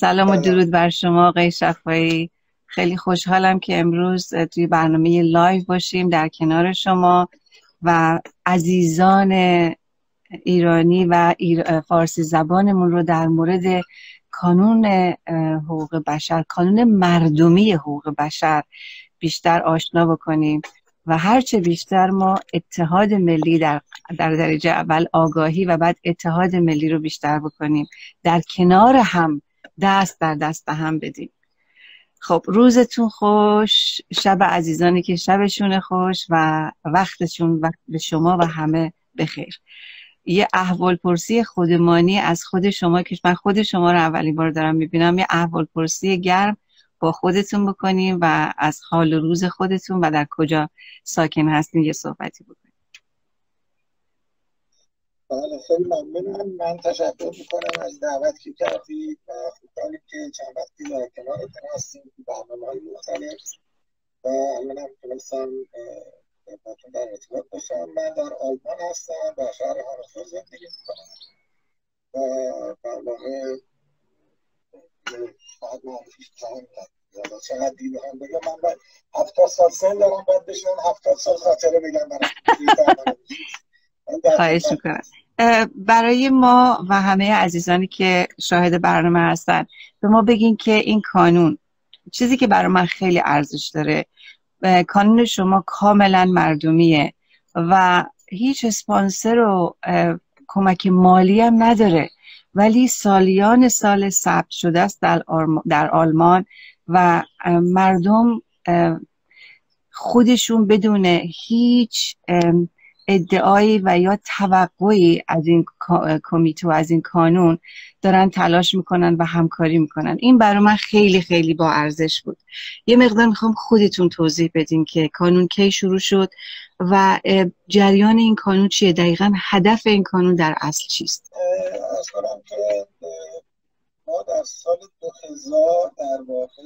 سلام و درود بر شما آقای شفایی. خیلی خوشحالم که امروز توی برنامه live باشیم در کنار شما و عزیزان ایرانی و فارسی زبانمون رو در مورد کانون حقوق بشر کانون مردمی حقوق بشر بیشتر آشنا بکنیم و هرچه بیشتر ما اتحاد ملی در, در درجه اول آگاهی و بعد اتحاد ملی رو بیشتر بکنیم. در کنار هم دست در دست به هم بدیم خب روزتون خوش شب عزیزانی که شبشون خوش و وقتشون وقت به شما و همه بخیر. یه احوال پرسی خودمانی از خود شما که من خود شما رو اولین بار دارم می‌بینم. یه احوال پرسی گرم با خودتون بکنیم و از حال روز خودتون و در کجا ساکن هستین یه صحبتی بکنیم. بله خیلی ممنونم. من تشکر می‌کنم از دعوت که کردید و خوشحالیم که چند وقتی در کنارتون هستیم برنامه های مختلف و منم تونستم باتون در ارتباط باشم. من در آلمان هستم و شهر هانوفر زندگی می‌کنم و در واقع شاید معرفیش جهان کرد چقدر دیده هم بگم؟ من باید هفتاد سال سن دارم باید بشنم هفتاد سال خاطره بگم برای خواهش می‌کنم. برای ما و همه عزیزانی که شاهد برنامه هستن به ما بگین که این کانون چیزی که برای من خیلی ارزش داره کانون شما کاملا مردمیه و هیچ اسپانسر و کمک مالی هم نداره. ولی سالیان سال ثبت شده است در, آلمان و مردم خودشون بدون هیچ ادعایی و یا توقعی از این کمیته و از این کانون دارن تلاش می‌کنن و همکاری می‌کنن. این برای من خیلی خیلی با ارزش بود. یه مقدار می‌خوام خودتون توضیح بدین که کانون کی شروع شد و جریان این کانون چیه؟ دقیقا هدف این کانون در اصل چیست؟ از که ما در سال 2000 در واقع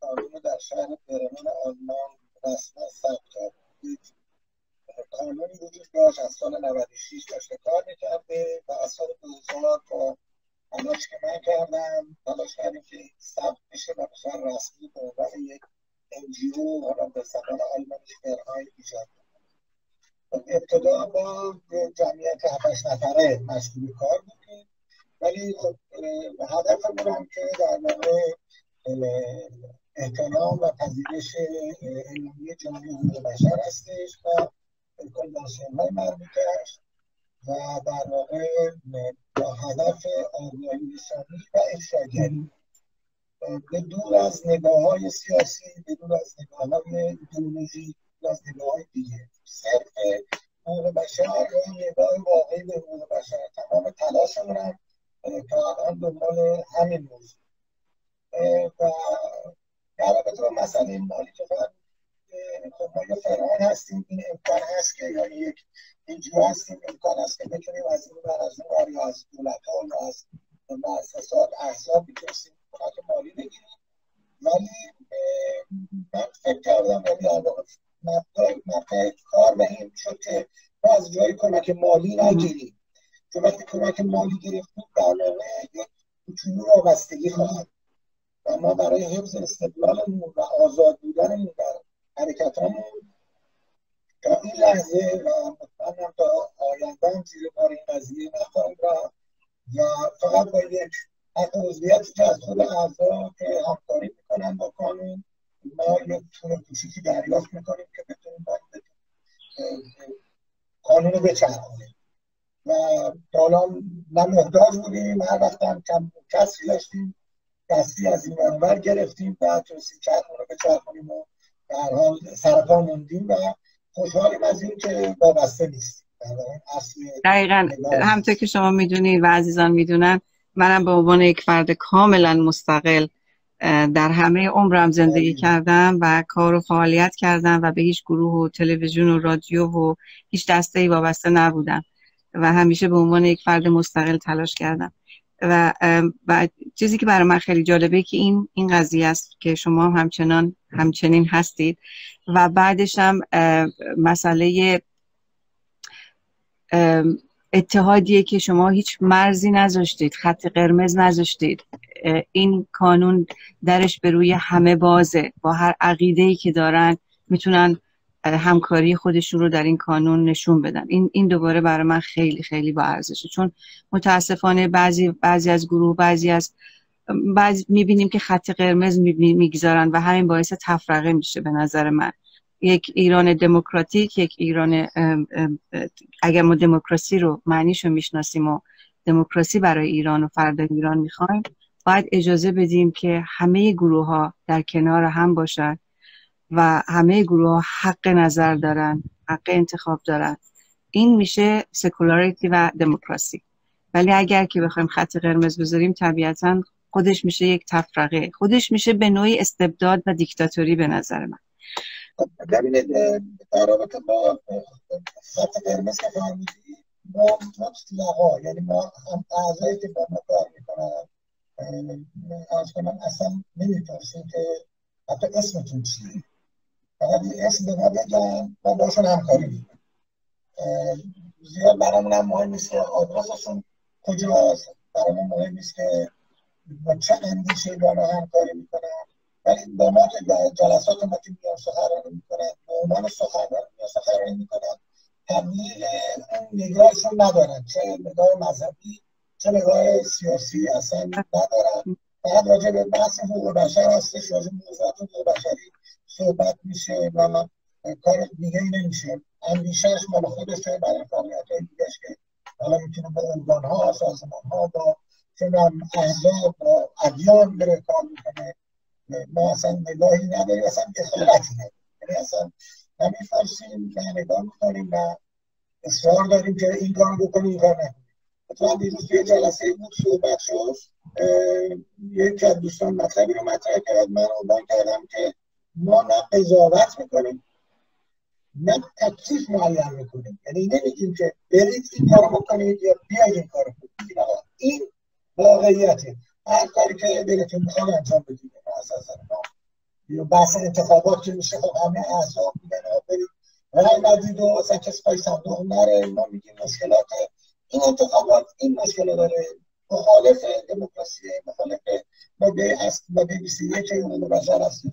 کانون در شهر برمن آلمان رسما ثبت کردیم. قانونی وجود داشت از سال 96 داشته کار می‌کرده و از سال 2000 با تلاش که من کردم تلاش کردیم که ثبت بشه و بشه رسمی به عنوان یک انجیو حالا به زبان آلمانیش برهای ایجاد ابتدا با جمعیت 7 نفره مشغول کار بودیم ولی خب هدفمون هم که در واقع احترام و پذیرش علمی جامعه حقوق بشر هستش و کنوانسیون های مربوطش و در واقع با هدف آگاهی رسانی و افشاگری. به دور از نگاه های سیاسی به دور از نگاه های ایدئولوژی از نگاه های دیگه. صرف حقوق بشر یا نگاه واقعی به حقوق بشر. تمام تلاشمون هم تا الان دنبال همین موضوع. و در به مسئله مالی که یه فرهان هستیم. این امکان هست که یا یک اینجور هستیم. امکان هست که بتونیم از این بر از اون یا از دولت ها یا از مؤسسات احزاب بتونستیم کمک مالی بگیریم. ولی من فکر کردم ولی واقع کار به این شد که ما از جای کمک مالی نگیریم. چون وقتی کمک مالی گرفتیم در واقع یک کوچولو وابستگی خواهد و ما برای حفظ استقلالمون و آزاد بودنمون در حرکتامون تا این لحظه و مطمئنم تا آینده هم زیر بار این قضیه نخواهیم رفت و فقط با یک حق عضویتی که از خود اعضا که همکاری می‌کنن با قانون ما یک طور کوچیکی دریافت می‌کنیم که بتونیم با قانون رو بچرخونیم. و حالا نه محتاج بودیم هر وقت هم کم کسی داشتیم دستی از این ور گرفتیم و تونستیم چرخون رو بچرخونیم و در حال سرپا موندیم و خوشحالیم از این که وابسته نیست دقیقا. همطور که شما می‌دونید و عزیزان می‌دونن منم به عنوان یک فرد کاملا مستقل در همه عمرم زندگی کردم و کار و فعالیت کردم و به هیچ گروه و تلویزیون و رادیو و هیچ دسته ای وابسته نبودم و همیشه به عنوان یک فرد مستقل تلاش کردم. و, و چیزی که برای من خیلی جالبه که این این قضیه است که شما همچنان همچنین هستید. و بعدش هم مسئله اتحادیه که شما هیچ مرزی نذاشتید خط قرمز نذاشتید. این کانون درش به روی همه بازه. با هر عقیده ای که دارن می‌تونن همکاری خودشون رو در این کانون نشون بدن. این این دوباره برای من خیلی خیلی با ارزشه. چون متاسفانه بعضی بعضی از گروه بعضی از بعضی می‌بینیم که خط قرمز می‌گذارن و همین باعث تفرقه میشه به نظر من. یک ایران دموکراتیک یک ایران اگر ما دموکراسی رو معنیش رو می‌شناسیم و دموکراسی برای ایران و فرد ایران می‌خوایم باید اجازه بدیم که همه گروه ها در کنار هم باشن و همه گروه ها حق نظر دارن حق انتخاب دارن. این میشه سکولاریتی و دموکراسی ولی اگر که بخوایم خط قرمز بذاریم طبیعتا خودش میشه یک تفرقه. خودش میشه به نوعی استبداد و دیکتاتوری به نظر من. ببینید در رابطه با خط قرمز که ما مطلقا یعنی ما هم اعضایی که با ما کار می‌کنن اصلا نمی‌پرسیم که حتی اسمتون چیه. فقط یه اسم به ما بگن ما باشون همکاری می‌کنیم. زیاد برامون هم مهم نیست که آدرسشون کجاست برامون مهم نیست که با چه اندیشه با ما همکاری می‌کنن. ولی با ما که در جلسات ما که میان سخنرانی می‌کنن به عنوان سخنران میان سخنرانی می‌کنن تبلیغ اون نگاهشون ندارن. چه نگاه مذهبی چه نگاه سیاسی اصلا ندارن. فقط راجع به بحث حقوق بشر هستش راجع به موضوعات حقوق بشری. صحبت میشه و کار دیگه ای نمیشه. اندیشهش مال خودشه برای فعالیت های دیگهش که حالا می‌تونه با عنوان ها سازمان ها با چنان احزاب با ادیان بره کار می‌کنه. ما اصلا نگاهی نداریم اصلا دخالتی نداریم یعنی اصلا نمیفرسیم و نگاه می‌کنیم و اصرار داریم که این کار بکنیم این کار نکنیم مثلا دیروز توی جلسه بود صحبت شد. یک از دوستان مطلبی رو مطرح کرد. من عنوان کردم که ما نه قضاوت می‌کنیم نه تکلیف معین می‌کنیم. یعنی نمیگیم که برید این کار بکنید یا بیاید این کار بکنید. این واقعیته. هر کاری که دلتون می‌خواد انجام بدید از نظر ما. یا بحث انتخابات که میشه خب همه احزاب میگن برید رای ندید و مثلا کسی پای صندوق نره. ما میگیم مشکلات این انتخابات این مشکل داره. مخالف دموکراسی مخالف ماده است ماده 21 اون بشر هستید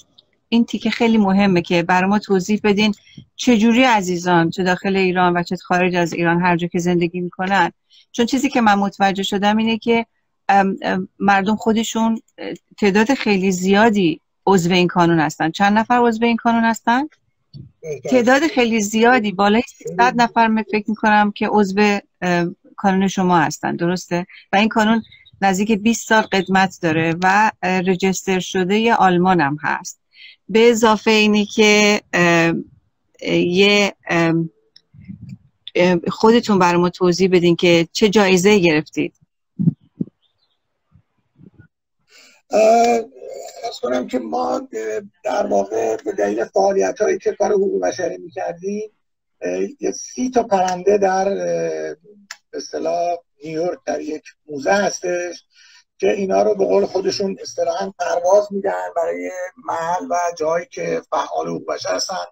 این تیکه خیلی مهمه که برای ما توضیح بدین چجوری عزیزان چه داخل ایران و چه خارج از ایران هر جا که زندگی می‌کنن. چون چیزی که من متوجه شدم اینه که مردم خودشون تعداد خیلی زیادی عضو این کانون هستن. چند نفر عضو این کانون هستن؟ تعداد خیلی زیادی. بالای 300 نفر من فکر می‌کنم که عضو کانون شما هستن. درسته؟ و این کانون نزدیک 20 سال قدمت داره و رجستر شده آلمان هم هست. به اضافه اینی که یه خودتون برای ما توضیح بدین که چه جایزه گرفتید. از کنم که ما در واقع به دلیل فعالیت هایی که کار حقوق بشری می‌کردیم یه سی تا پرنده در اصطلاح نیویورک در یک موزه هستش. که اینا رو به قول خودشون اصطلاحا پرواز میدن برای محل و جایی که فعال حقوق بشر هستن.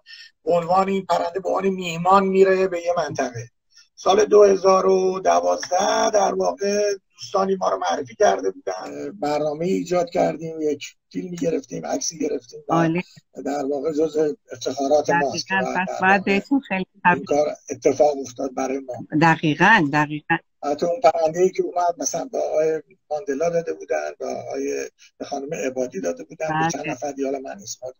عنوان این پرنده به عنوان میهمان میره به یه منطقه. سال 2012 در واقع دوستانی ما رو معرفی کرده بودن. برنامه ایجاد کردیم یک فیلمی گرفتیم عکسی گرفتیم در واقع جز افتخارات ماست خیلی کار اتفاق افتاد برای ما. دقیقا دقیقا. حتی اون پرنده ای که اومد مثلا به آقای ماندلا داده بودن به آقای به خانم عبادی داده بودن به چند بله. نفر دیال من اسمات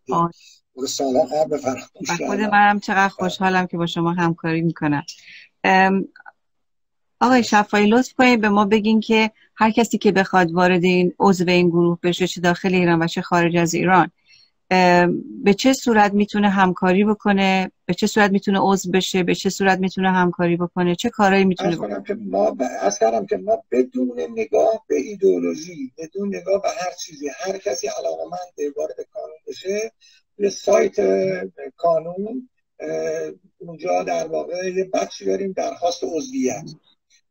سالها قبل فراموش خود منم چقدر خوشحالم که با شما همکاری می‌کنم. آقای شفایی لطف کنید به ما بگین که هر کسی که بخواد وارد این عضو این گروه بشه چه داخل ایران و چه خارج از ایران. به چه صورت می‌تونه همکاری بکنه؟ به چه صورت می‌تونه عضو بشه؟ به چه صورت می‌تونه همکاری بکنه؟ چه کارهایی می‌تونه بکنه که ما از کردم که ما بدون نگاه به ایدئولوژی بدون نگاه به هر چیزی هر کسی علاقمند وارد کانون بشه به سایت کانون اونجا در واقع یه بخشی داریم درخواست عضویت.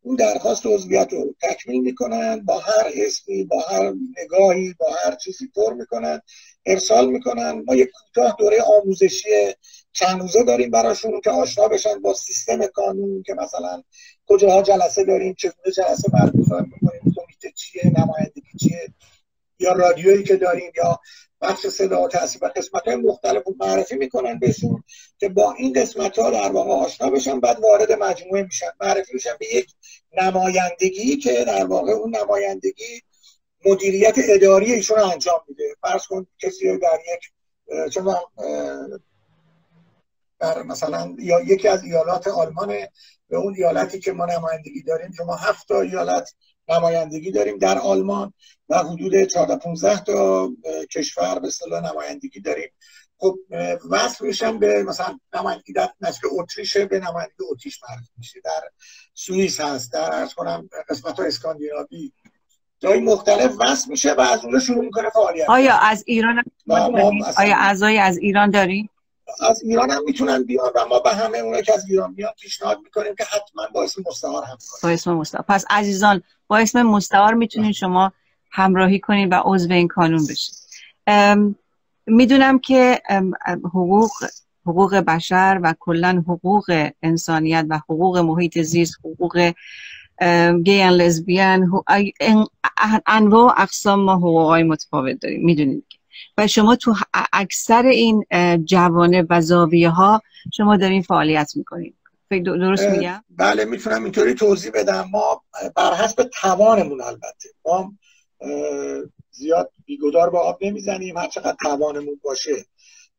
اون درخواست عضویت رو تکمیل می‌کنن با هر اسمی با هر نگاهی با هر چیزی پر می‌کنن. ارسال می‌کنن. ما یک کوتاه دوره آموزشی چند روزه داریم براشون که آشنا بشن با سیستم قانون که مثلا کجاها جلسه داریم چگونه جلسه برگزار می‌کنیم کمیته چیه نمایندگی چیه یا رادیویی که داریم یا بخش صدا و تاثیر و قسمت های مختلف رو معرفی می‌کنن بهشون که با این قسمت ها در واقع آشنا بشن بعد وارد مجموعه میشن. معرفی میشن به یک نمایندگی که در واقع اون نمایندگی مدیریت اداری ایشون رو انجام میده. فرض کن کسی در یک چون در مثلا یا یکی از ایالات آلمان به اون ایالتی که ما نمایندگی داریم شما هفت تا ایالت نمایندگی داریم در آلمان و حدود 14 15 تا کشور به اصطلاح نمایندگی داریم. خب وصل میشن به مثلا نمایندگی در نسل اتریش به نمایندگی اتریش معرفی میشه. در سوئیس هست در ارز کنم قسمت ها اسکاندیناوی جای مختلف وصل میشه و از اونجا شروع می‌کنه فعالیت آیا از ایران آیا اعضای از ایران داریم از ایران هم می‌تونن بیان و ما به همه اونا که از ایران میان پیشنهاد می‌کنیم که حتما با اسم مستعار هم با اسم مستعار. پس عزیزان با اسم مستعار می‌تونید شما همراهی کنید و عضو این کانون بشید. می‌دونم که حقوق حقوق بشر و کلا حقوق انسانیت و حقوق محیط زیست حقوق گیان لزبیان انواع اقسام ما حقوق های متفاوت داریم. می‌دونید و شما تو اکثر این جوانه و زاویه ها شما دارین فعالیت می‌کنید درست میگم؟ بله می‌تونم اینطوری توضیح بدم. ما بر حسب توانمون البته. ما زیاد بیگدار با آب نمی‌زنیم. هر چقدر توانمون باشه.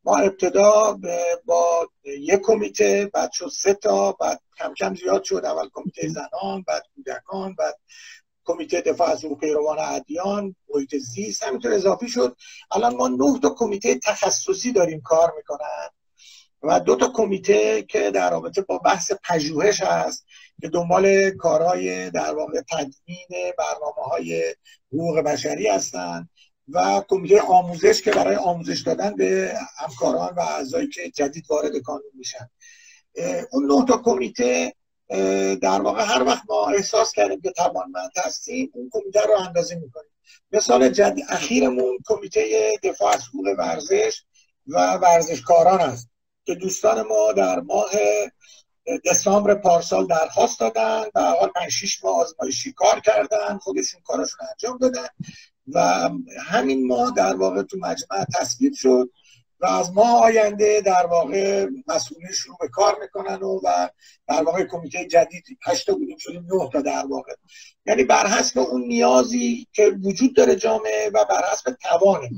ما ابتدا با یک کمیته بعد شد سه تا بعد کم کم زیاد شد. اول کمیته زنان بعد کودکان بعد کمیته دفاع از حقوق پیروان ادیان محیط زیست همینطور اضافی شد. الان ما نه تا کمیته تخصصی داریم کار می‌کنن و دو تا کمیته که در رابطه با بحث پژوهش هست که دنبال کارهای در واقع تدوین برنامه های حقوق بشری هستند و کمیته آموزش که برای آموزش دادن به همکاران و اعضایی که جدید وارد کانون میشن. اون نه تا کمیته در واقع هر وقت ما احساس کردیم که توانمند هستیم اون کمیته رو اندازه می‌کنیم. مثال جدید اخیرمون کمیته دفاع از حقوق ورزش و ورزشکاران است که دوستان ما در ماه دسامبر پارسال درخواست دادن و حال 5 6 ماه آزمایشی کار کردن خودشون کارشون انجام دادن و همین ماه در واقع تو مجمع تصویب شد. و از ماه آینده در واقع مسئولین شروع به کار می‌کنن و, و در واقع کمیته جدید هشتا بودیم شدیم نه تا در واقع. یعنی بر حسب اون نیازی که وجود داره جامعه و بر حسب توانه.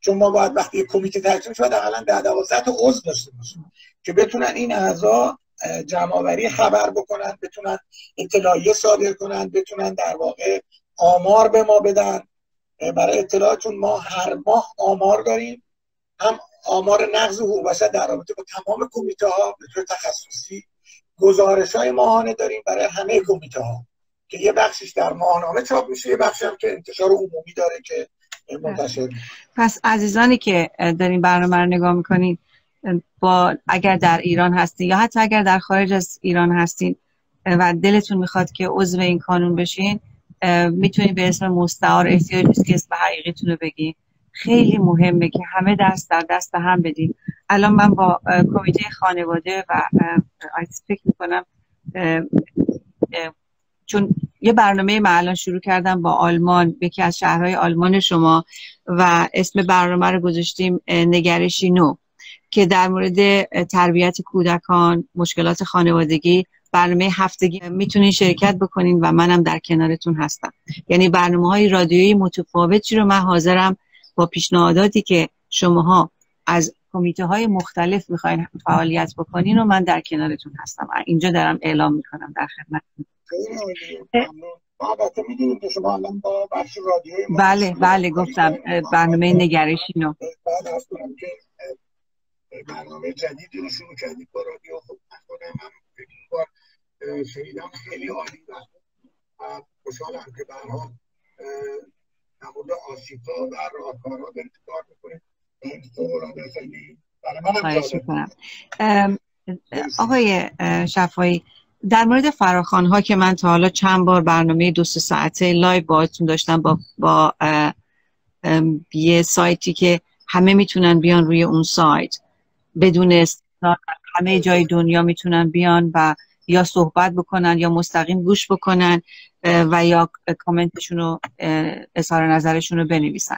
چون ما باید وقتی کمیته تشکیل شد حداقل در دوازده تا عضو داشته باشیم که بتونن این اعضا جمعآوری خبر بکنن بتونن اطلاعیه صادر کنن بتونن در واقع آمار به ما بدن. برای اطلاعاتون ما هر ماه آمار داریم. هم آمار نقض حقوق بشر در رابطه با تمام کمیته ها به طور تخصصی گزارش های ماهانه داریم برای همه کمیته ها که یه بخشش در ماهنامه چاپ میشه یه بخش هم که انتشار عمومی داره که منتشر پس عزیزانی که دارین برنامه رو نگاه می‌کنین با اگر در ایران هستین یا حتی اگر در خارج از ایران هستین و دلتون می‌خواد که عضو این کانون بشین می‌تونید به اسم مستعار احتیاج نیست که اسم حقیقیتون رو بگین. خیلی مهمه که همه دست در دست هم بدیم الان من با کمیته خانواده و فکر می‌کنم چون یه برنامه من الان شروع کردم با آلمان یکی از شهرهای آلمان شما و اسم برنامه رو گذاشتیم نگرشی نو که در مورد تربیت کودکان مشکلات خانوادگی برنامه هفتگی می‌تونین شرکت بکنین و منم در کنارتون هستم. یعنی برنامه های رادیویی متفاوتی رو من حاضرم با پیشنهاداتی که شماها از کمیته های مختلف می‌خواین فعالیت بکنین و من در کنارتون هستم. اینجا دارم اعلام می‌کنم در خدمت. بله بله گفتم برنامه نگرشی نو برنامه جدیدی رو شروع کردید با رادیو خب خودم هم بار شنیدم خیلی عالی و خوشحالم که بارها در مورد آسیب‌ها و راهکارها دارید کار می‌کنید خیلی خواهش می‌کنم. آقای شفایی در مورد فراخوان ها که من تا حالا چند بار برنامه دو ساعته live باهاتون داشتم با, با یه سایتی که همه می‌تونن بیان روی اون سایت. بدون همه جای دنیا می‌تونن بیان و یا صحبت بکنن یا مستقیم گوش بکنن و یا کامنتشون رو اظهار نظرشون رو بنویسن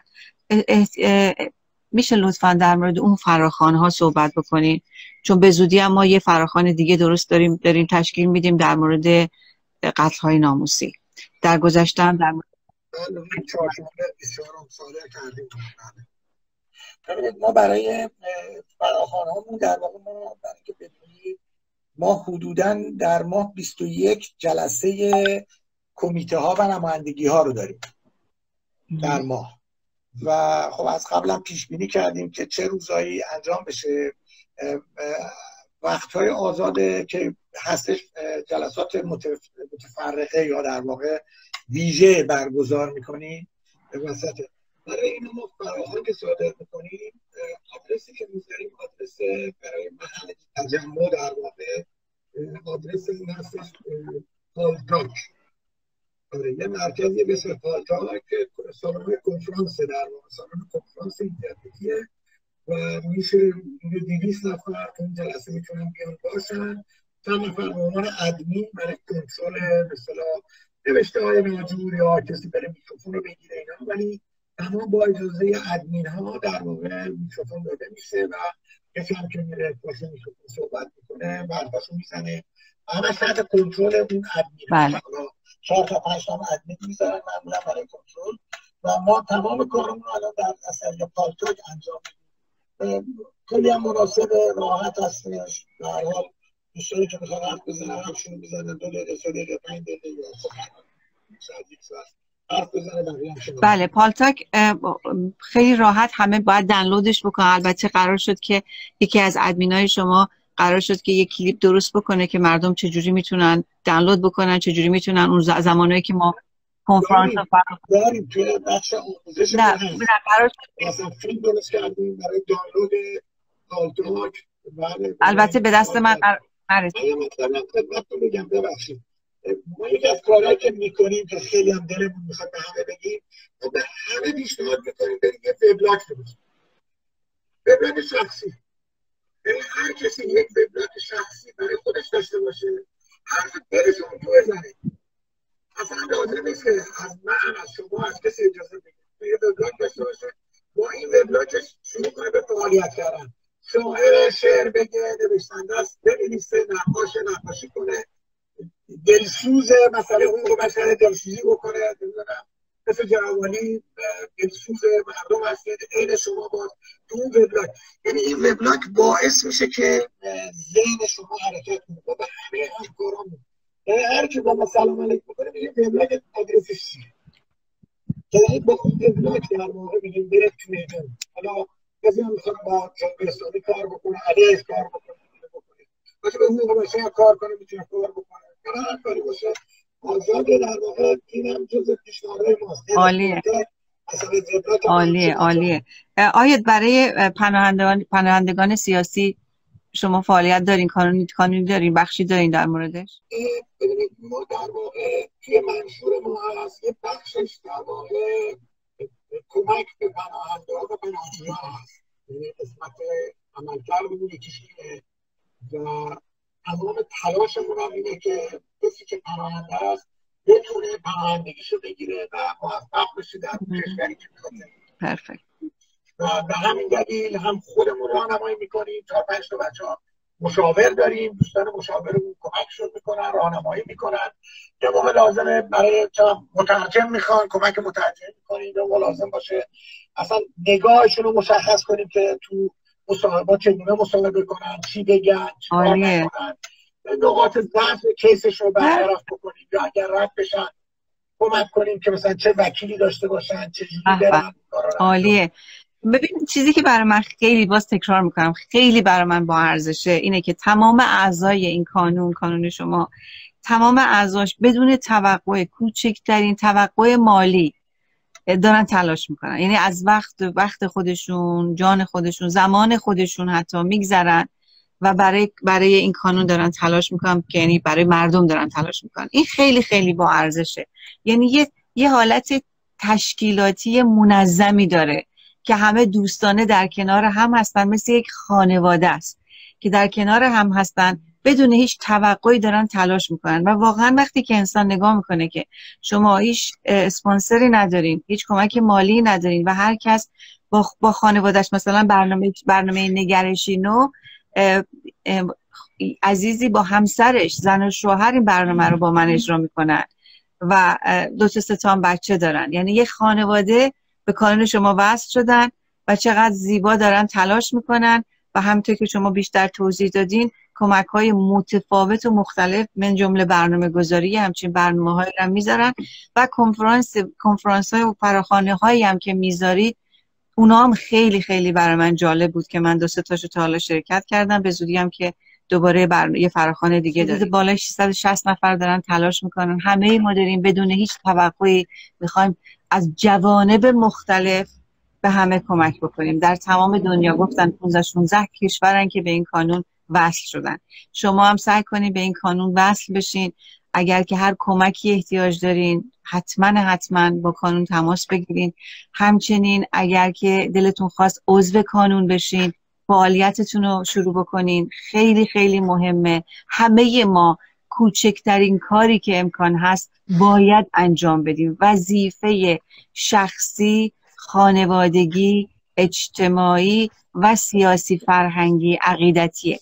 میشه لطفا در مورد اون فراخان ها صحبت بکنین. چون به زودی هم ما یه فراخان دیگه درست داریم داریم تشکیل میدیم در مورد قتل های ناموسی. در گذشته هم در مورد ما برای فراخان در واقع ما ما حدودا در ماه 21 جلسه کمیته ها و نمایندگی ها رو داریم در ماه. و خب از قبلا پیش بینی کردیم که چه روزایی انجام بشه. وقت های آزاده که هستش جلسات متفرقه یا در واقع ویژه برگزار می‌کنیم به وسط. برای این ما فراخان که صادر می‌کنیم آدرسی که می‌ذاریم آدرس برای محل تجمع در واقع آدرس این پالتاک آره یه مرکزی به اسم پالتاک سالن کنفرانس در واقع سالن کنفرانس اینترنتیه و میشه دویست نفر اون جلسه می‌تونن بیان باشن. چند نفر به عنوان ادمین برای کنترل مثلا نوشته های ناجور یا کسی بره میکروفون رو بگیره اینا. ولی تمام با اجازه ادمین ها در واقع میکروفون داده میشه و کسی هم که میره باشه میکروفون صحبت می‌کنه حرفاشو می‌زنه. همه تحت کنترل اون ادمین. بله. چهار تا پنج تا ادمین می‌ذارن معمولا برای کنترل و ما تمام کارمون الان در اثر پالتوک انجام خیلی هم مناسب راحت هستش در حال دوستانی که می‌خوان حرف بزنن حرفشون بزنن دو دقیقه سه دقیقه پنج دقیقه یا بله پالتاک خیلی راحت همه باید دانلودش بکنن. البته قرار شد که یکی از ادمینای شما قرار شد که یک کلیپ درست بکنه که مردم چجوری می‌تونن دانلود بکنن چجوری می‌تونن اون زمانهایی که ما کنفرانس داریم توی بخش آموزش نه قرار شد فیلم درست کردیم برای دانلود پالتاک. بله. البته به دست من نرسید خدمتتون بگم. ببخشید. ما یکی از کارهایی که می‌کنیم که خیلی هم دلمون می‌خواد به همه بگیم ما به همه پیشنهاد می‌کنیم بریم یه وبلاگ درست وبلاگ شخصی. یعنی هر کسی یک وبلاگ شخصی برای خودش داشته باشه حرف دلش اون تو بزنه. اصلا لازم نیست که از من از شما از کسی اجازه بگیریم یه وبلاگ داشته باشه با این وبلاگش شروع کنه به فعالیت کردن. شاعر شعر بگه نوشتنده است بنویسه نقاش نقاشی کنه. دلسوز مثلا اون مثلا دلسوزی بکنه مثل جوانی دلسوز مردم هستید. عین شما باز تو اون وبلاگ. یعنی این وبلاگ باعث میشه که ذهن شما حرکت کنه. و به همه همکارامون یعنی هر کی با ما سلام علیک بکنه میگه وبلاگ آدرسش چیه؟ یعنی با اون وبلاگ در واقع میگیم برید تو میدون حالا کسی هم می‌خواد با جنبه اسلامی کار بکنه علیه کار بکنه بکنه. باشه به اون کار کنه می‌تونه کار بکنه. هر کاری باشه. آزاده در واقع اینم جز پیشنهادهای ماست. عالیه. عالیه عالیه. آیا برای پناهندگان پناهندگان سیاسی شما فعالیت دارین؟ کانونی کانونی دارین؟ بخشی دارین در موردش؟ ببینید ما در واقع توی منشور ما هست. یه بخشش در واقع کمک به پناهندگان و پناهندگان هست. یعنی قسمت عملکردمون یکیش اینه و تمام تلاشمون هم اینه که کسی که پناهنده است بتونه پناهندگیشو بگیره و موفق بشه در کشوری که می‌خواد و به همین دلیل هم خودمون راهنمایی می‌کنیم. چهار پنج تا بچه ها مشاور داریم. دوستان مشاورمون کمکشون می‌کنن راهنمایی می‌کنن. یه موقع لازمه برای مترجم می‌خوان کمک مترجم می‌کنیم. یا لازم باشه. اصلا نگاهشون رو مشخص کنیم که تو مصاحبه چگونه مصاحبه کنن چی بگن چی نکنن. نقاط ضعف کیسش رو برطرف بکنیم. یا اگر رد بشن کمک کنیم که مثلا چه وکیلی داشته باشن چه برن عالیه. ببین چیزی که برای من خیلی باز تکرار می‌کنم خیلی برای من با ارزشه اینه که تمام اعضای این کانون کانون شما تمام اعضاش بدون توقع کوچکترین توقع مالی دارن تلاش می‌کنن. یعنی از وقت وقت خودشون جان خودشون زمان خودشون حتی میگذرن و برای برای این کانون دارن تلاش می‌کنن که یعنی برای مردم دارن تلاش می‌کنن. این خیلی خیلی با ارزشه. یعنی یه یه حالت تشکیلاتی منظمی داره که همه دوستانه در کنار هم هستن. مثل یک خانواده است که در کنار هم هستن. بدون هیچ توقعی دارن تلاش می‌کنن. و واقعا وقتی که انسان نگاه می‌کنه که شما هیچ اسپانسری ندارین هیچ کمک مالی ندارین و هر کس با, با خانوادش مثلا برنامه برنامه نگرشی نو عزیزی با همسرش زن و شوهر این برنامه رو با من اجرا می‌کنن و دو تا بچه دارن. یعنی یه خانواده به کانون شما وصل شدن و چقدر زیبا دارن تلاش می‌کنن و همطور که شما بیشتر توضیح دادین کمک های متفاوت و مختلف من جمله برنامه گذاری همچین برنامه های هم می‌ذارن و کنفرانس کنفرانس های و فراخانه هایی هم که می‌ذارید اونا هم خیلی خیلی برای من جالب بود که من دو سه تاشو تا حالا شرکت کردم. به زودی هم که دوباره بر... یه فراخانه دیگه داره بالای 660 نفر دارن تلاش می‌کنن. همه ما داریم بدون هیچ توقعی می‌خوایم از جوانب مختلف به همه کمک بکنیم. در تمام دنیا گفتن 15 16 کشورن که به این کانون وصل شدن. شما هم سعی کنید به این کانون وصل بشین. اگر که هر کمکی احتیاج دارین حتما حتما با کانون تماس بگیرین. همچنین اگر که دلتون خواست عضو کانون بشین فعالیتتون رو شروع بکنین. خیلی خیلی مهمه. همه ما کوچکترین کاری که امکان هست باید انجام بدیم. وظیفه شخصی خانوادگی اجتماعی و سیاسی فرهنگی عقیدتیه.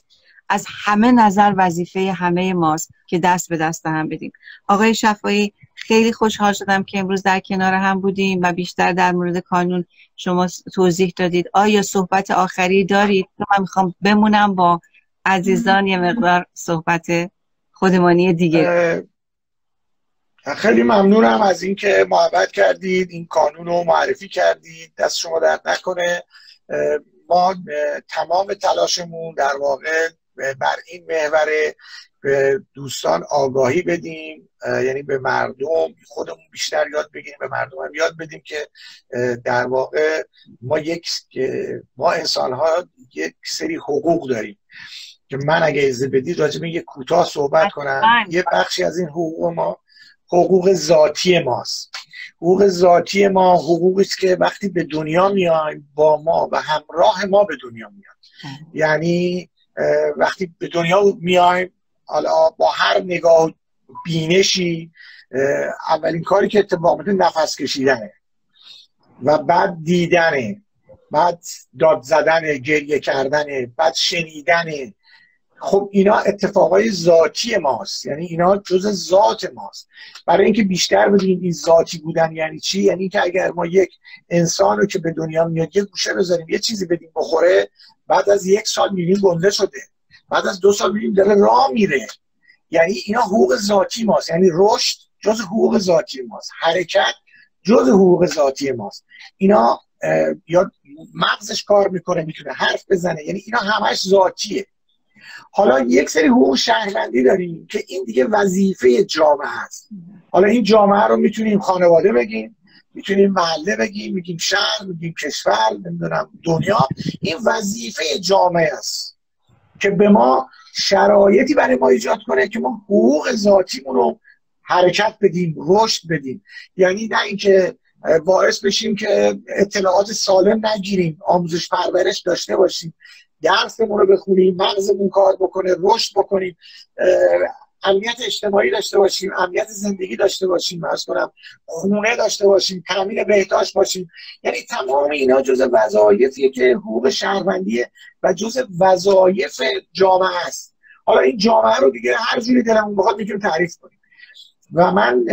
از همه نظر وظیفه همه ماست که دست به دست هم بدیم. آقای شفایی خیلی خوشحال شدم که امروز در کنار هم بودیم و بیشتر در مورد کانون شما توضیح دادید. آیا صحبت آخری دارید؟ من می‌خوام بمونم با عزیزان یه مقدار صحبت خودمانی دیگه. خیلی ممنونم از اینکه محبت کردید این کانون رو معرفی کردید. دست شما درد نکنه. ما تمام تلاشمون در واقع بر این محور به دوستان آگاهی بدیم یعنی به مردم خودمون بیشتر یاد بگیریم به مردم هم یاد بدیم که در واقع ما یک ما انسان ها یک سری حقوق داریم که من اگه اجازه بدید راجع به یه کوتاه صحبت کنم. یه بخشی از این حقوق ما حقوق ذاتی ماست. حقوق ذاتی ما حقوقی است که وقتی به دنیا میایم با ما و همراه ما به دنیا میاد یعنی وقتی به دنیا میایم حالا با هر نگاه بینشی اولین کاری که اتفاق میفته نفس کشیدنه و بعد دیدنه بعد داد زدن گریه کردنه بعد شنیدنه. خب اینا اتفاقای ذاتی ماست یعنی اینا جز ذات ماست. برای اینکه بیشتر بدونیم این ذاتی بودن یعنی چی یعنی که اگر ما یک انسان رو که به دنیا میاد یه گوشه بذاریم یه چیزی بدیم بخوره بعد از یک سال می‌بینیم گنده شده. بعد از دو سال می‌بینیم داره راه میره. یعنی اینا حقوق ذاتی ماست. یعنی رشد جز حقوق ذاتی ماست. حرکت جز حقوق ذاتی ماست. اینا یا مغزش کار می‌کنه می‌تونه حرف بزنه. یعنی اینا همش ذاتیه. حالا یک سری حقوق شهروندی داریم که این دیگه وظیفه جامعه هست. حالا این جامعه رو می‌تونیم خانواده بگیم. می‌تونیم محله بگیم میگیم شهر میگیم کشور نمی‌دونم دنیا. این وظیفه جامعه است که به ما شرایطی برای ما ایجاد کنه که ما حقوق ذاتیمون رو حرکت بدیم رشد بدیم. یعنی نه اینکه باعث بشیم که اطلاعات سالم نگیریم آموزش پرورش داشته باشیم درسمون رو بخونیم مغزمون کار بکنه رشد بکنیم. امنیت اجتماعی داشته باشیم امنیت زندگی داشته باشیم از کنم خونه داشته باشیم تامین بهداشت باشیم. یعنی تمام اینا جز وظایفیه که حقوق شهروندیه و جز وظایف جامعه است. حالا این جامعه رو دیگه هر جوری دلمون بخواد می‌تونیم تعریف کنیم. و من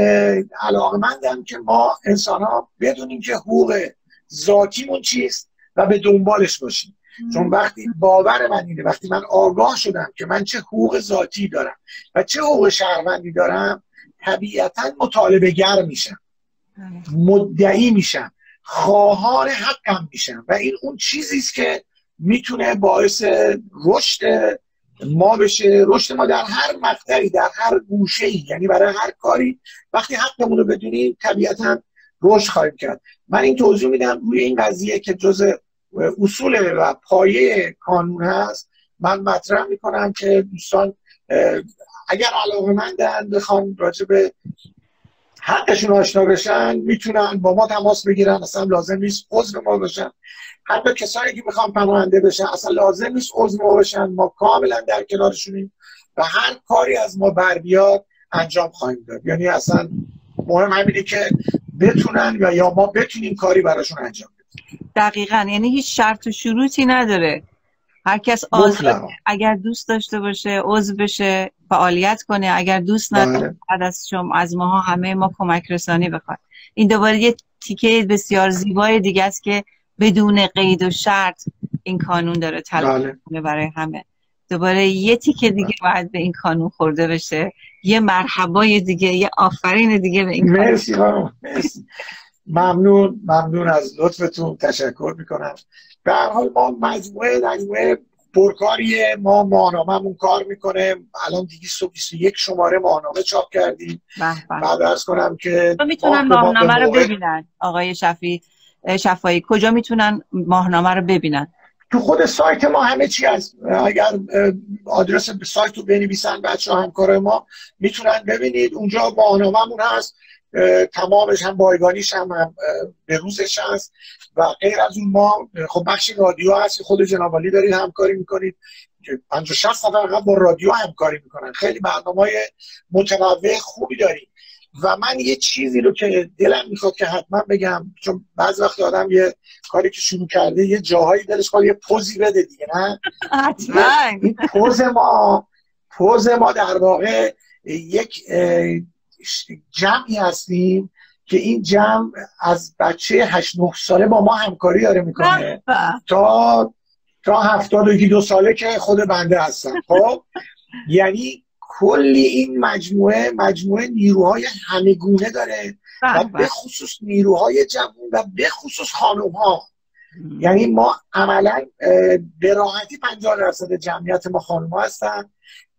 علاقمندم که ما انسان ها بدونیم که حقوق ذاتیمون چیست و به دنبالش باشیم. چون وقتی باور من اینه وقتی من آگاه شدم که من چه حقوق ذاتی دارم و چه حقوق شهروندی دارم طبیعتا مطالبه گر میشم. مدعی میشم. خواهان حقم میشم. و این اون چیزی است که می‌تونه باعث رشد ما بشه. رشد ما در هر مقطعی در هر گوشه ای یعنی برای هر کاری وقتی حقمون رو بدونیم طبیعتا رشد خواهیم کرد. من این توضیح میدم روی این قضیه که جز اصول و پایه کانون هست. من مطرح می‌کنم که دوستان اگر علاقه مندن بخوان راجع به حقشون آشنا بشن می‌تونن با ما تماس بگیرن. اصلا لازم نیست عضو ما بشن. حتی کسانی که می‌خوان پناهنده بشن اصلا لازم نیست عضو ما بشن. ما کاملا در کنارشونیم و هر کاری از ما بر بیاد انجام خواهیم داد. یعنی اصلا مهم همینه که بتونن و یا ما بتونیم کاری براشون انجام دقیقا. یعنی هیچ شرط و شروطی نداره. هر کس اگر دوست داشته باشه عضو بشه فعالیت کنه. اگر دوست نداره بله. بعد از شما از ماها همه ما کمک رسانی بخواد این دوباره یه تیکه بسیار زیبای دیگه است که بدون قید و شرط این کانون داره تلاش بله. برای همه. دوباره یه تیکه دیگه باید به این کانون خورده بشه. یه مرحبای دیگه یه آفرین دیگه به این مرسی مرسی. ممنون ممنون از لطفتون تشکر می‌کنم. به هر حال ما مجموعه مجموعه پرکاریه ما ماهنامهمون کار می‌کنه. الان 221 شماره ماهنامه چاپ کردیم. بعد ارز کنم که می‌تونن ماهنامه رو ببینن. آقای شفی شفایی کجا می‌تونن ماهنامه رو ببینن؟ تو خود سایت ما همه چی هست. اگر آدرس سایت رو بنویسن بچه همکار ما می‌تونن ببینید. اونجا ماهنامهمون هست. تمامش هم بایگانیش هم, هم به روزش هست. و غیر از اون ما خب بخش رادیو هست خود جنابالی دارید همکاری می‌کنید. که 50 60 نفر با رادیو همکاری می‌کنن. خیلی برنامه های متنوع خوبی داریم. و من یه چیزی رو که دلم می‌خواد که حتما بگم چون بعض وقت آدم یه کاری که شروع کرده یه جاهایی دلش خواهد یه پوزی بده دیگه نه؟ این پوز ما پوز ما در واقع یک جمعی هستیم که این جمع از بچه 8 9 ساله با ما همکاری داره می‌کنه. تا تا هفتاد و دو ساله که خود بنده هستن خب؟ یعنی کلی این مجموعه مجموعه نیروهای همگونه داره. و به خصوص نیروهای جوان و به خصوص خانم ها یعنی ما عملا به راحتی 50 درصد جمعیت ما خانم ها هستن.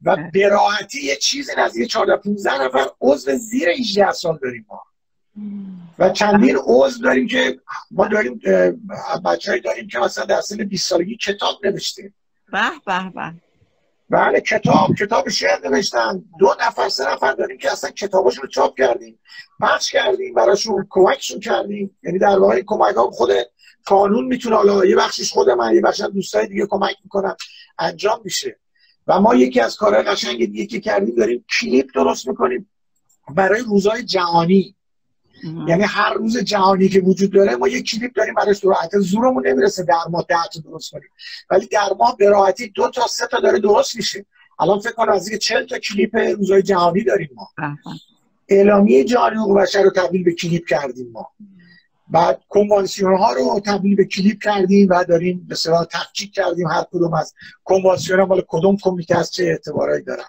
و به راحتی یه چیزی نزدیک 14 15 نفر عضو زیر 18 سال داریم ما. و چندین عضو داریم که ما داریم بچه‌ای داریم که مثلا در سن 20 سالگی کتاب نوشته به به به. بله کتاب کتاب شعر نوشتن. دو نفر سه نفر داریم که اصلا کتاباشون رو چاپ کردیم پخش کردیم براشون کمکشون کردیم. یعنی در واقع کمک ها خود قانون می‌تونه حالا یه بخشش خود من یه بخش دوستای دیگه کمک می‌کنم انجام میشه. و ما یکی از کارهای قشنگ دیگه که کردیم داریم کلیپ درست می‌کنیم برای روزهای جهانی. یعنی هر روز جهانی که وجود داره ما یک کلیپ داریم برای سرعت زورمون نمی‌رسه در ماه ده تا درست کنیم. ولی در ماه به راحتی دو تا سه تا داره درست میشه. الان فکر کنم از 40 تا کلیپ روزهای جهانی داریم ما. اعلامیه جهانی حقوق بشر رو تبدیل به کلیپ کردیم ما. بعد کنوانسیون ها رو تبدیل به کلیپ کردیم و داریم به صلاح تفکیک کردیم هر کدوم از کنوانسیون ها مال کدوم کمیته از چه اعتبارایی دارن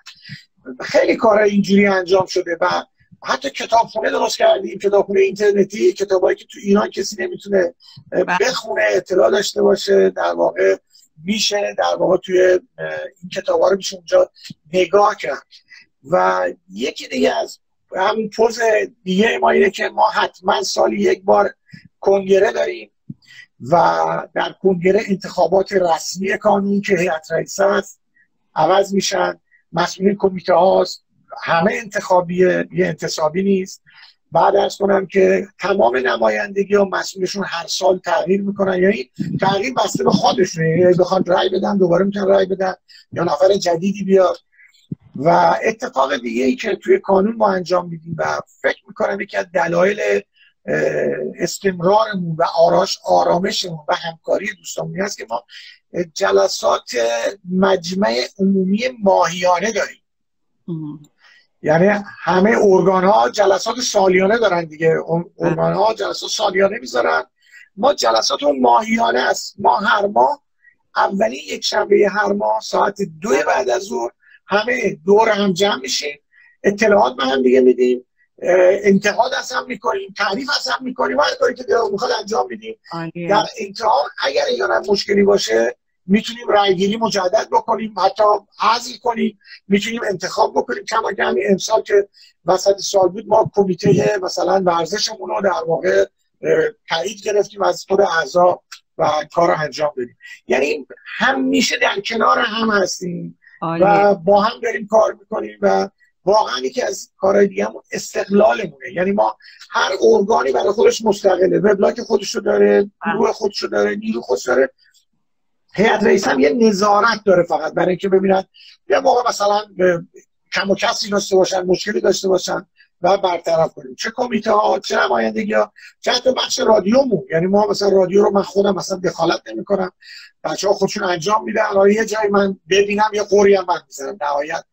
خیلی کارهای اینجوری انجام شده و حتی کتابخونه درست کردیم کتابخونه اینترنتی کتابایی که تو ایران کسی نمی‌تونه بله. بخونه اطلاع داشته باشه در واقع میشه در واقع توی این کتاب رو میشه اونجا نگاه کرد و یکی دیگه از همین پوز دیگه ما اینه که ما حتما سالی یک بار کنگره داریم و در کنگره انتخابات رسمی کانون که هیئت رئیسه است عوض میشن. مسئولین کمیته هاست. همه انتخابیه یه انتصابی نیست. بعد از کنم که تمام نمایندگی و مسئولشون هر سال تغییر می‌کنن. یعنی تغییر بسته به خودشون. یعنی بخوان رای بدن دوباره می‌تونن رای بدن. یا نفر جدیدی بیاد. و اتفاق دیگه ای که توی کانون ما انجام میدیم و فکر می‌کنم یکی از دلایل استمرارمون و آراش آرامشمون و همکاری دوستانمون هست که ما جلسات مجمع عمومی ماهیانه داریم. یعنی همه ارگان ها جلسات سالیانه دارن دیگه. ارگان ها جلسات سالیانه می‌ذارن. ما جلسات اون ماهیانه است. ما هر ماه اولین یک شنبه هر ماه ساعت دو بعد از ظهر همه دور هم جمع میشیم. اطلاعات به هم دیگه میدیم. انتقاد از هم می‌کنیم تعریف از هم می‌کنیم هر کاری که می‌خواد انجام میدیم. در انتها اگر اینا مشکلی باشه می‌تونیم رأیگیری مجدد بکنیم حتی حذف کنیم می‌تونیم انتخاب بکنیم. کما که همین امسال که وسط سال بود ما کمیته مثلا ورزشمون رو در واقع تایید گرفتیم از خود اعضا و کار رو انجام بدیم یعنی همیشه در کنار هم هستیم و با هم داریم کار می‌کنیم و واقعا یکی از کارهای دیگه هم استقلالمونه. یعنی ما هر ارگانی برای خودش مستقله. وبلاگ خودش رو داره گروه خودش رو داره نیرو خودش داره. هیئت رئیس هم یه نظارت داره فقط برای اینکه ببینن یه موقع مثلا کم و کسی داشته باشن مشکلی داشته باشن. و برطرف کنیم. چه کمیته ها چه نمایندگی ها چه حتی بخش رادیومون. یعنی ما مثلا رادیو رو من خودم مثلا دخالت نمی کنم بچه ها خودشون انجام میدن. حالا یه جایی من ببینم یه قوری هم من می‌زنم. نهایت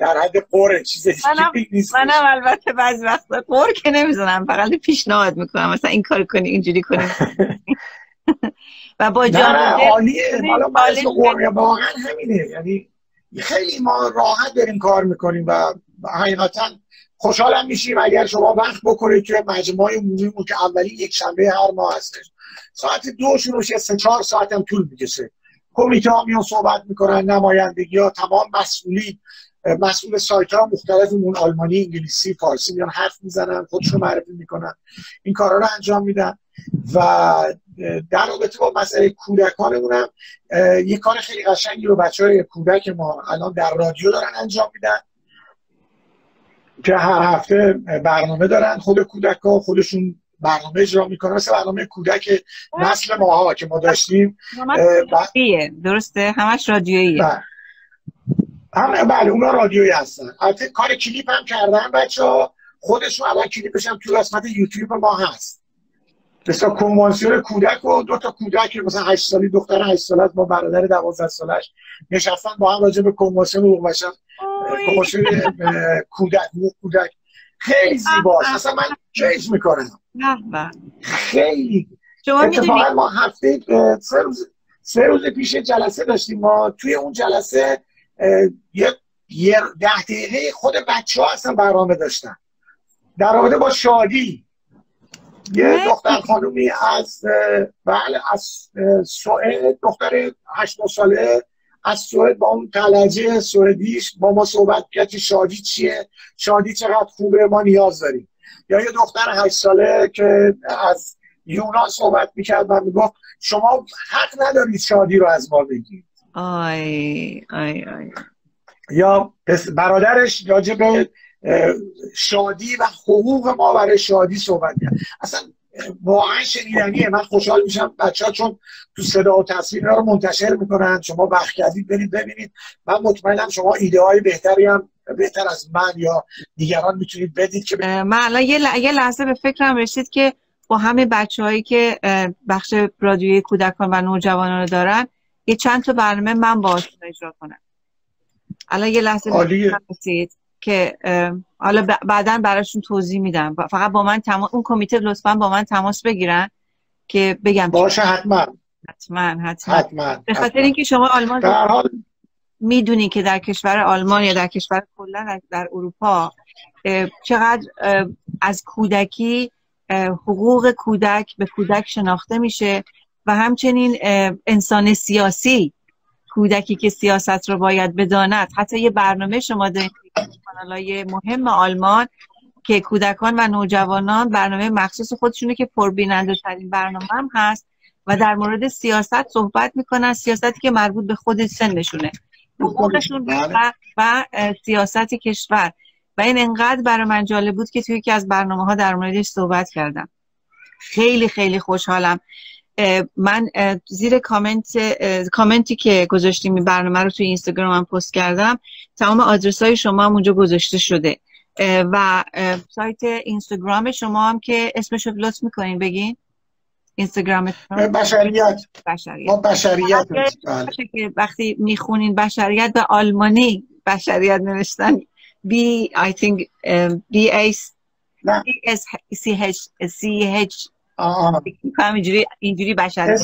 در حد قوره. چیز منم, منم البته بعض وقت قور که نمی‌زنم. فقط پیشنهاد می‌کنم. مثلا این کار کنی اینجوری کنی. و با جان عالیه. حالا واقعا همینه. یعنی خیلی ما راحت داریم کار می‌کنیم و حقیقتا خوشحالم میشیم اگر شما وقت بکنید که مجموعه عمومیمون که اولی یک شنبه هر ماه هستش. ساعت دو شروع سه چهار ساعت هم طول می‌کشه. کمیته ها میان صحبت می‌کنن نمایندگی ها تمام مسئولی مسئول سایت ها مختلفمون آلمانی انگلیسی فارسی میان حرف می‌زنن خودشون معرفی می‌کنن. این کارا رو انجام میدن و در رابطه با مسئله کودکانمون هم یه کار خیلی قشنگی رو بچه های کودک ما الان در رادیو دارن انجام میدن. که هر هفته برنامه دارن خود کودک ها خودشون برنامه اجرا می‌کنن مثل برنامه کودک نسل ماها که ما داشتیم. درسته؟ همش رادیوییه. بله. هم بله اونا رادیویی هستن. البته کار کلیپ هم کردن بچه ها خودشون الان کلیپش هم تو قسمت یوتیوب ما هست. مثلا کنوانسیون کودک و دو تا کودک مثلا 8 سالی دختر 8 ساله با برادر 12 سالش نشستن با هم راجع به کنوانسیون حقوق بشر. کنوانسیون کودک کودک. خیلی زیباست. اصلا من کیف می‌کنم. خیلی. اتفاقا ما هفته سه روز سه روز پیش جلسه داشتیم. ما توی اون جلسه یه یه ده دقیقه خود بچه ها اصلا برنامه داشتن. در رابطه با شادی. یه دختر خانومی از بله از سوئد. دختر هشت ساله از سوئد با اون تلجه سوئدیش با ما صحبت کرد که شادی چیه؟ شادی چقدر خوبه؟ ما نیاز داریم. یا یه دختر هشت ساله که از یونان صحبت می‌کرد و می‌گفت شما حق ندارید شادی رو از ما بگید آی آی آی. یا برادرش راجع به شادی و حقوق ما برای شادی صحبت کرد. اصلا واقعا شنیدنیه. من خوشحال میشم بچه ها چون تو صدا و تصویر رو منتشر می‌کنن. شما وقت کردید برید ببینید. من مطمئنم شما ایده های بهتری هم بهتر از من یا دیگران می‌تونید بدید که من الان یه لحظه به فکرم رسید که با همه بچه هایی که بخش رادیوی کودکان و نوجوانان رو دارن یه چند تا برنامه من با اجرا کنم. الان یه لحظه رسید. که حالا بعدا براشون توضیح میدم. فقط با من تماس اون کمیته لطفا با من تماس بگیرن که بگم باشه حتما. حتما حتما, حتما. به خاطر اینکه شما آلمان در حال... می‌دونی که در کشور آلمان یا در کشور کلا در اروپا چقدر از کودکی حقوق کودک به کودک شناخته میشه و همچنین انسان سیاسی کودکی که سیاست رو باید بداند. حتی یه برنامه شما دارید کانالای مهم آلمان که کودکان و نوجوانان برنامه مخصوص خودشونه که پربیننده ترین برنامه هم هست و در مورد سیاست صحبت می‌کنن. سیاستی که مربوط به خود سنشونه. حقوقشون و, و سیاست کشور. و این انقدر برای من جالب بود که توی یکی از برنامه ها در موردش صحبت کردم. خیلی خیلی خوشحالم. من زیر کامنت کامنتی که گذاشتیم این برنامه رو توی اینستاگرام هم پست کردم تمام آدرس های شما هم اونجا گذاشته شده. و سایت اینستاگرام شما هم که اسمشو لطف می‌کنین بگین. اینستاگرام بشریت. بشریت. ما بشریت که وقتی می‌خونین بشریت به آلمانی بشریت نوشتن. B I think B A C H C H اینجوری اینجوری بشر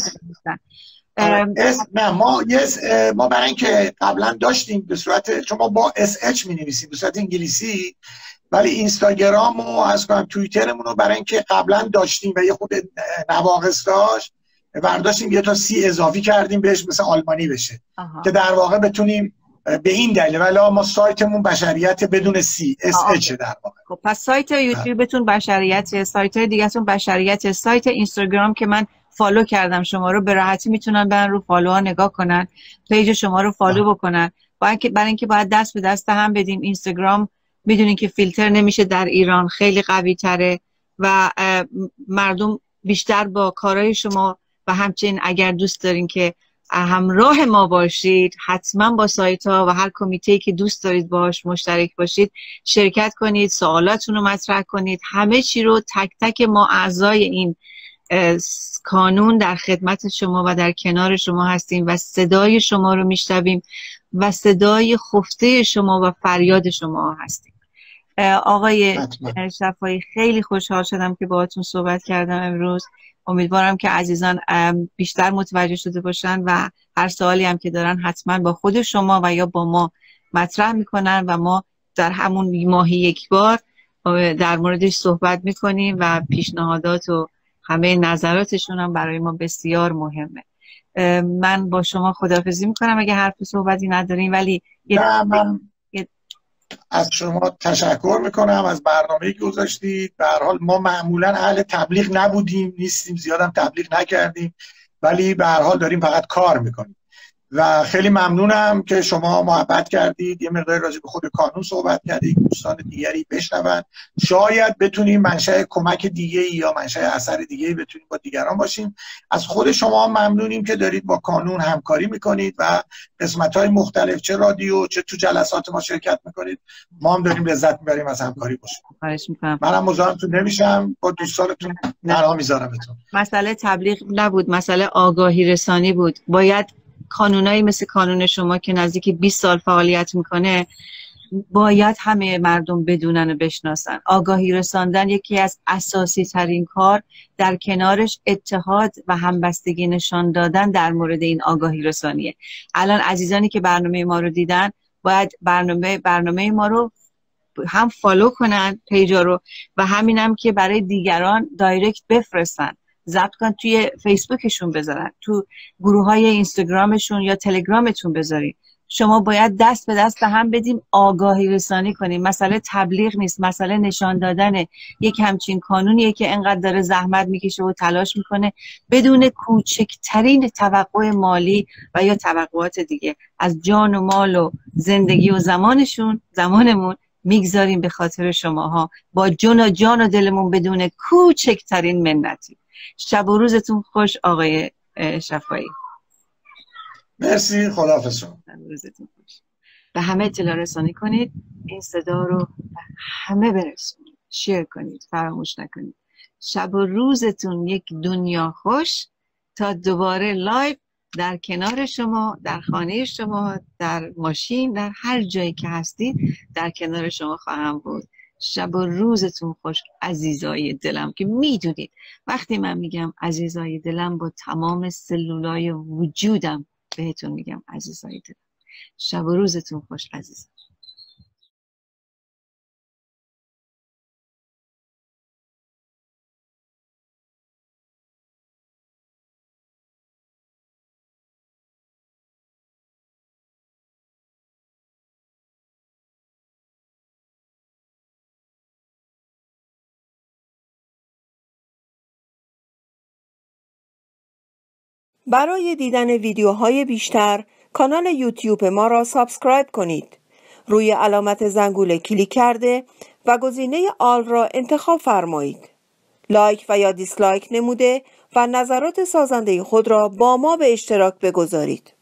نه ما ما برای اینکه قبلا داشتیم به صورت چون ما با اس اچ می نویسیم به صورت انگلیسی ولی اینستاگرام و از کنم توییترمون رو برای اینکه قبلا داشتیم و یه خود نواقص داشت برداشتیم یه تا C اضافی کردیم بهش مثل آلمانی بشه. که در واقع بتونیم به این دلیل ولی ما سایتمون بشریت بدون C S H در واقع. خب پس سایت یوتیوبتون بشریت سایت های دیگهتون بشریت سایت اینستاگرام که من follow کردم شما رو به راحتی می‌تونن برن رو follow ها نگاه کنن page شما رو follow بکنن. برای اینکه برای اینکه باید دست به دست هم بدیم اینستاگرام می‌دونین که فیلتر نمیشه در ایران خیلی قوی تره و مردم بیشتر با کارهای شما و همچنین اگر دوست دارین که همراه ما باشید. حتما با سایت ها و هر کمیته که دوست دارید باش مشترک باشید شرکت کنید سوالاتون رو مطرح کنید. همه چی رو تک تک ما اعضای این کانون در خدمت شما و در کنار شما هستیم و صدای شما رو میشنویم و صدای خفته شما و فریاد شما هستیم. آقای شفایی خیلی خوشحال شدم که باهاتون صحبت کردم امروز. امیدوارم که عزیزان بیشتر متوجه شده باشن و هر سوالی هم که دارن حتما با خود شما و یا با ما مطرح می‌کنن و ما در همون ماهی یک بار در موردش صحبت می‌کنیم و پیشنهادات و همه نظراتشون هم برای ما بسیار مهمه. من با شما خدافزی می‌کنم اگه حرف صحبتی نداریم ولی من از شما تشکر می‌کنم از برنامه که گذاشتید. به حال ما معمولا اهل تبلیغ نبودیم نیستیم زیادم تبلیغ نکردیم. ولی به حال داریم فقط کار می‌کنیم. و خیلی ممنونم که شما محبت کردید. یه مقدار راجع به خود کانون صحبت کردید دوستان دیگری بشنون. شاید بتونیم منشأ کمک دیگه یا منشأ اثر دیگه بتونیم با دیگران باشیم. از خود شما ممنونیم که دارید با کانون همکاری می‌کنید و قسمت های مختلف چه رادیو چه تو جلسات ما شرکت می‌کنید. ما هم داریم لذت می‌بریم از همکاری باشیم. منم مزاحمتون نمیشم. با دوستانتون تنها میذارمتون. مسئله تبلیغ نبود مسئله آگاهی رسانی بود. باید کانونایی مثل کانون شما که نزدیک 20 سال فعالیت می‌کنه باید همه مردم بدونن و بشناسن. آگاهی رساندن یکی از اساسی ترین کار در کنارش اتحاد و همبستگی نشان دادن در مورد این آگاهی رسانیه. الان عزیزانی که برنامه ما رو دیدن باید برنامه برنامه ما رو هم follow کنن page ا رو و همینم که برای دیگران direct بفرستن. ضبط کن توی فیسبوکشون بذارن تو گروه های اینستاگرامشون یا تلگرامتون بذارین. شما باید دست به دست هم بدیم آگاهی رسانی کنیم مسئله تبلیغ نیست مسئله نشان دادن. یک همچین کانونیه که انقدر داره زحمت می‌کشه و تلاش می‌کنه بدون کوچکترین توقع مالی و یا توقعات دیگه. از جان و مال و زندگی و زمانشون زمانمون می‌گذاریم به خاطر شماها. با جان و جان و دلمون بدون کوچکترین منتی. شب و روزتون خوش آقای شفایی. مرسی خداحافظ روزتون خوش. به همه اطلاع رسانی کنید. این صدا رو به همه برسونید. شیر کنید فراموش نکنید. شب و روزتون یک دنیا خوش. تا دوباره لایو در کنار شما در خانه شما در ماشین در هر جایی که هستید در کنار شما خواهم بود. شب و روزتون خوش عزیزای دلم که می‌دونید وقتی من میگم عزیزای دلم با تمام سلولای وجودم بهتون میگم عزیزای دلم. شب و روزتون خوش عزیزم. برای دیدن ویدیوهای بیشتر کانال یوتیوب ما را subscribe کنید. روی علامت زنگوله کلیک کرده و گزینه all را انتخاب فرمایید. like و یا dislike نموده و نظرات سازنده خود را با ما به اشتراک بگذارید.